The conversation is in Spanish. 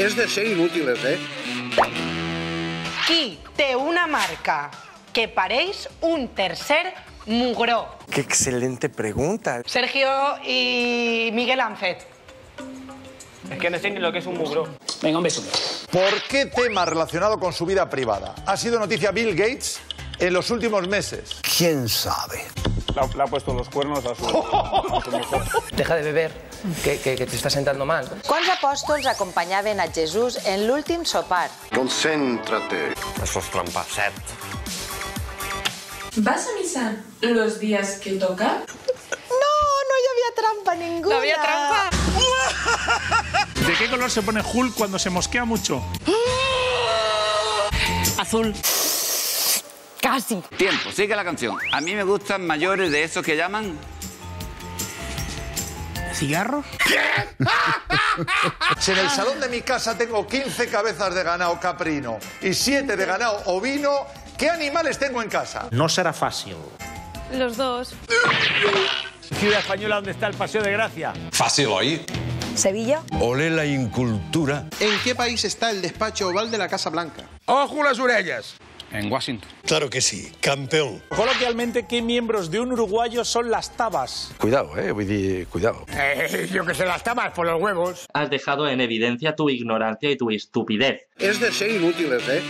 es de ser inútiles, ¿eh? Qui té una marca que pareix un tercer mugró? Qué excelente pregunta. Sergio y Miguel han fet. Es que no sé ni lo que es un mugro. Venga, un beso. ¿Por qué tema relacionado con su vida privada? Ha sido noticia Bill Gates en los últimos meses. ¿Quién sabe? Le ha, puesto los cuernos a su, a su mujer. Deja de beber, que, que, que te está sentando mal. Quants apòstols acompanyaven a Jesús en l'últim sopar? Concéntrate. Eso es trampa. Set. ¿Vas a misa los días que toca? No, no hi havia trampa ninguna. No había trampa. ¿De qué color se pone Hulk cuando se mosquea mucho? Azul. Casi. Tiempo, sigue la canción. A mí me gustan mayores de esos que llaman. ¿Cigarros? Si en el salón de mi casa tengo 15 cabezas de ganado caprino y 7 de ganado ovino, ¿qué animales tengo en casa? No será fácil. Los dos. Ciudad española donde está el Paseo de Gracia. Fácil hoy. Sevilla. Olé la incultura. ¿En qué país está el despacho oval de la Casa Blanca? ¡Ojo las orellas! En Washington. Claro que sí, campeón. Coloquialmente, ¿qué miembros de un uruguayo son las tabas? Cuidado, eh, voy a decir, cuidado. yo que sé, las tabas por los huevos. Has dejado en evidencia tu ignorancia y tu estupidez. Es de ser inútiles, ¿eh?